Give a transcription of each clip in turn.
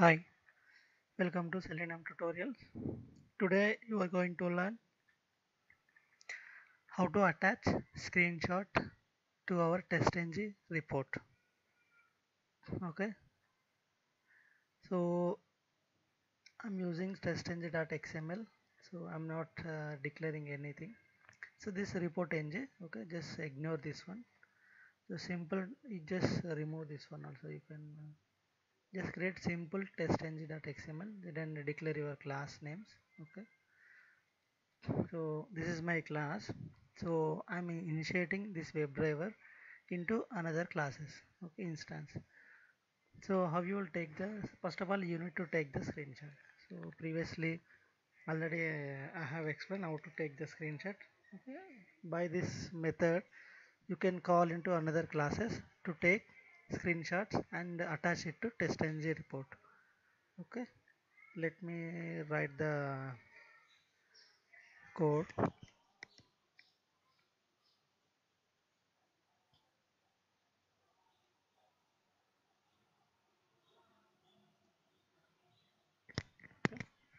Hi, welcome to Selenium tutorials. Today you are going to learn how to attach screenshot to our TestNG report. Okay, so I'm using testng.xml, so I'm not uh, declaring anything. So this ReportNG, okay, just ignore this one. So simple, just remove this one also. You can uh, just create simple testng.xml, then declare your class names. Okay? So this is my class. So i'm initiating this WebDriver into another classes okay instance. So how you will take the first of all you need to take the screenshot. So previously already uh, i have explained how to take the screenshot okay? By this method you can call into another classes to take screenshots and attach it to testng report. Okay? Let me write the code.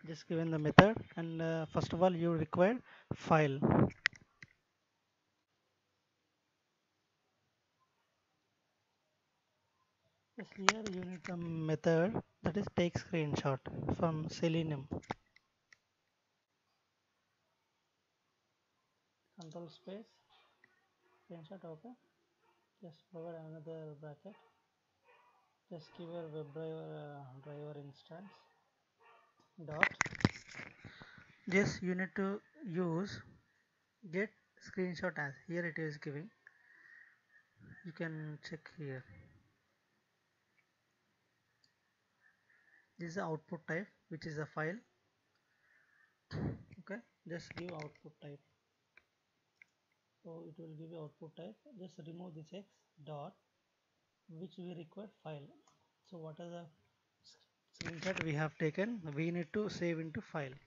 Just given the method and uh, first of all you require file yes, here you need a method that is take screenshot from selenium. Control space. Screenshot okay. Just provide another bracket. Just give your WebDriver uh, driver instance. Dot. Just you need to use get screenshot as here it is giving. You can check here this is the output type which is a file. Okay just give output type. So it will give you output type. Just remove this x dot which we require file. So what are the screenshot we have taken? We need to save into file.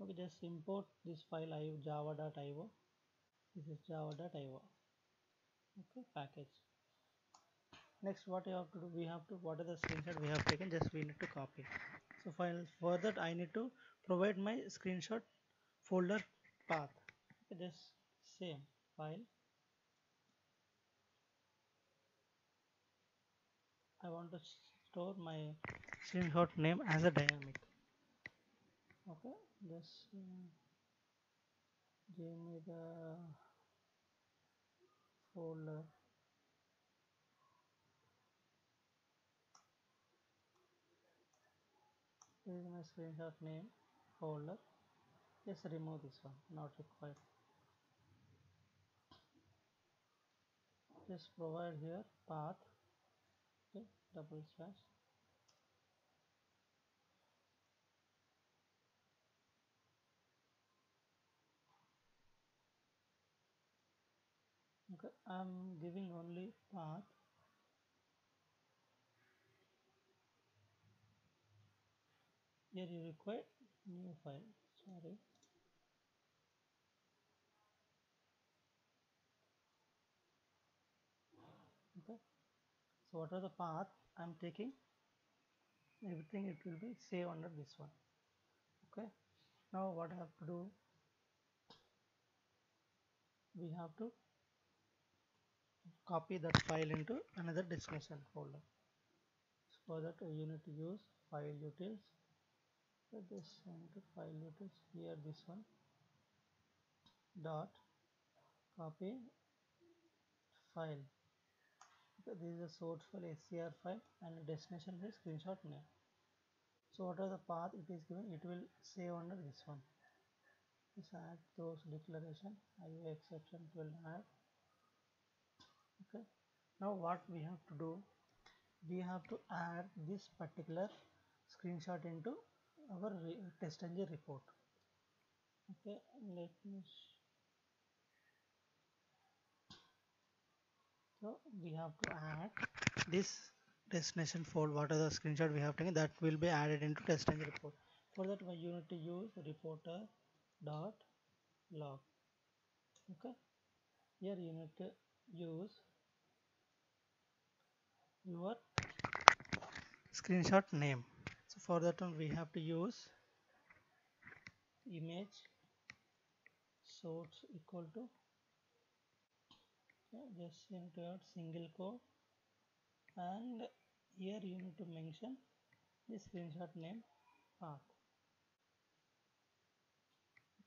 Okay just import this file i java.io this is java.io okay package next what you have to do we have to what are the screenshot we have taken just we need to copy. So for that i need to provide my screenshot folder path. Okay same file. I want to store my screenshot name as a dynamic. Okay just uh, give me the folder is my screenshot name folder just remove this one not required. Just provide here path. Okay double slash okay i'm giving only path here you require new file sorry. Okay. So what are the path i'm taking? Everything it will be saved under this one. Okay. Now what I have to do? We have to copy that file into another destination folder. So for that you need to use file utils this into file utils here this one. Dot copy file. This is a source file scr file and destination is screenshot name so what are the path it is given? It will save under this one. Just add those declaration IO exceptions will add. Okay. Now what we have to do? We have to add this particular screenshot into our re testng report. Okay let me so we have to add this destination folder are the screenshot we have taken that will be added into testng report. For that you need to use reporter dot log. Okay here you need to use your screenshot name for that one we have to use image. Source equal to yeah, just need single quote. And here you need to mention the screenshot name path.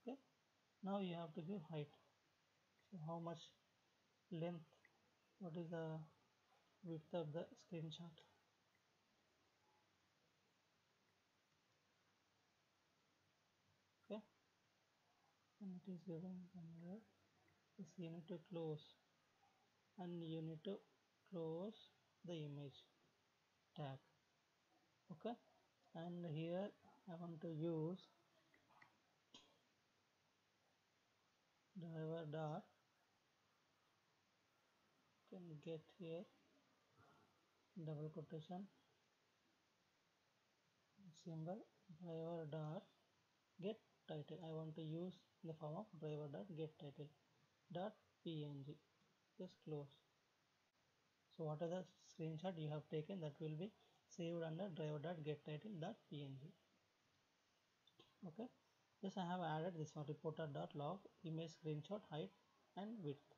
Okay. Now you have to give height. So how much length what is the width of the screenshot okay and it is given somewhere this you need to close and you need to close the image tag okay? And here I want to use driver dot. Can get here? Double quotation. Symbol driver dot get title. I want to use in the form of driver dot get title dot png just close. So what are the screenshot you have taken that will be saved under driver dot get title dot png okay. Just I have added this one reporter dot log image screenshot height and width.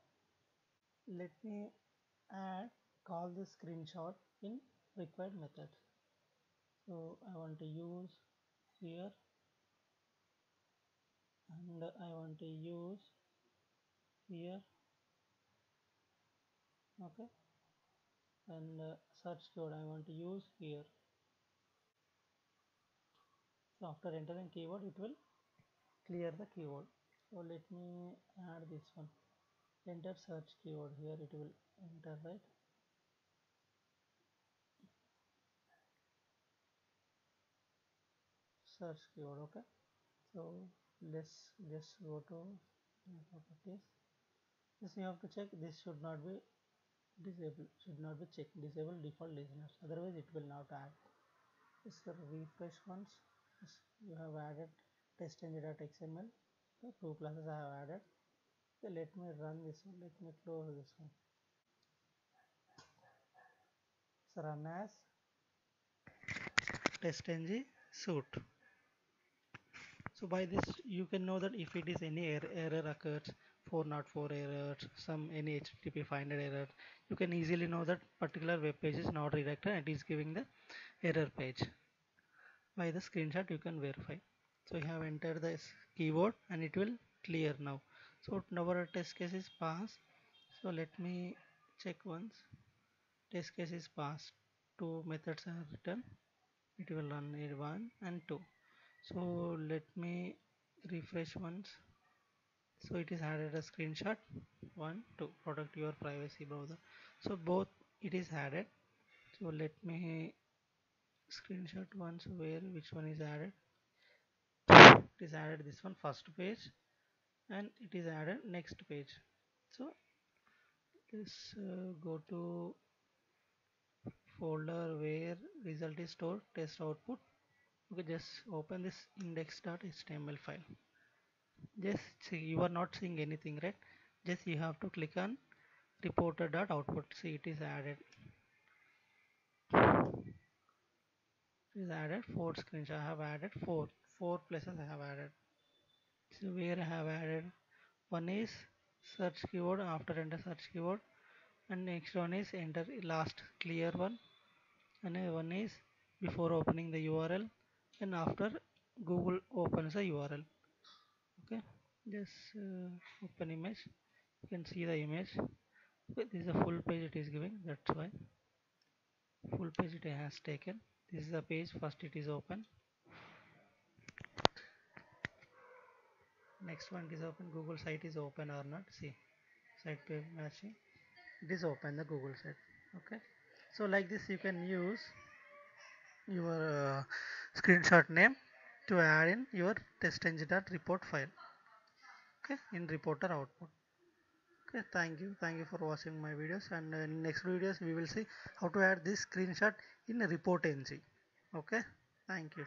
Let me add call this screenshot in required method. So I want to use here and I want to use here. Okay. And uh, search keyword I want to use here. So after entering keyword it will clear the keyword. So let me add this one. Enter search keyword here. It will enter right? Search keyword. Okay. So let's just go to properties this you have to check. This should not be disabled should not be checked. Disable default listeners. Otherwise it will not add. Just refresh once you have added testng.xml so two classes I have added. So let me run this one. Let me close this one. So run as test testng suite so by this you can know that if it is any error, error occurs 404 errors some any http finder error you can easily know that particular web page is not redirected and it is giving the error page. By the screenshot you can verify. So you have entered this keyword and it will clear now. So our test case is passed. So let me check once. Test case is passed. Two methods are written. It will run one and two so let me refresh once. So it is added a screenshot. One two protect your privacy browser. So both it is added. So let me screenshot once where which one is added. It is added this one first page and it is added next page. So let's uh, go to folder where result is stored test output okay just open this index.html file. Just see you are not seeing anything right? Just you have to click on reporter.output see it is added. It is added four screens. I have added four. Four places I have added. So where I have added one is search keyword after enter search keyword and next one is enter last clear one and one is before opening the URL and after Google opens the URL okay? Just uh, open image. You can see the image. Okay, this is a full page it is giving. That's why. Full page it has taken. This is the page. First it is open. Next one is open. Google site is open or not. See site page matching. It is open the google site. Okay? So like this you can use your uh, screenshot name to add in your test report file. Okay in reporter output. Okay thank you. Thank you for watching my videos. And in next videos we will see how to add this screenshot in ReportNG okay thank you